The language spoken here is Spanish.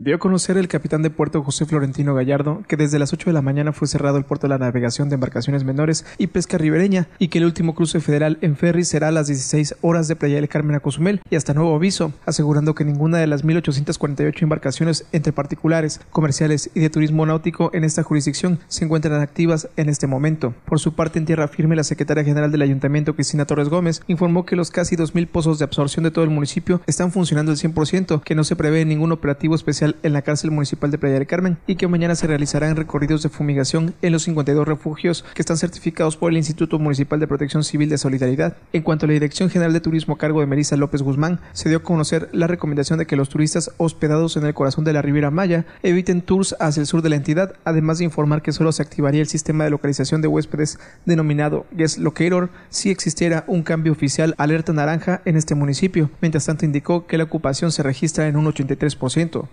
Dio a conocer el capitán de puerto José Florentino Gallardo que desde las 8 de la mañana fue cerrado el puerto de la navegación de embarcaciones menores y pesca ribereña y que el último cruce federal en ferry será a las 16 horas de Playa del Carmen a Cozumel y hasta nuevo aviso, asegurando que ninguna de las 1.848 embarcaciones entre particulares, comerciales y de turismo náutico en esta jurisdicción se encuentran activas en este momento. Por su parte, en tierra firme, la secretaria general del Ayuntamiento, Cristina Torres Gómez, informó que los casi 2.000 pozos de absorción de todo el municipio están funcionando al 100%, que no se prevé ningún operativo especial en la cárcel municipal de Playa del Carmen y que mañana se realizarán recorridos de fumigación en los 52 refugios que están certificados por el Instituto Municipal de Protección Civil de Solidaridad. En cuanto a la Dirección General de Turismo a cargo de Melissa López Guzmán, se dio a conocer la recomendación de que los turistas hospedados en el corazón de la Riviera Maya eviten tours hacia el sur de la entidad, además de informar que solo se activaría el sistema de localización de huéspedes denominado Guest Locator si existiera un cambio oficial alerta naranja en este municipio. Mientras tanto indicó que la ocupación se registra en un 83%.